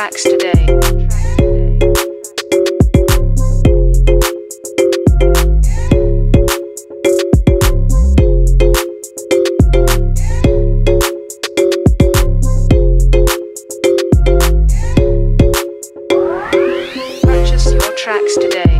Tracks today. Purchase your tracks today.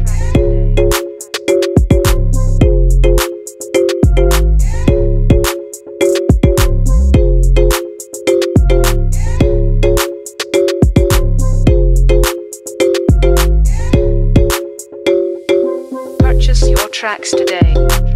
tracks today.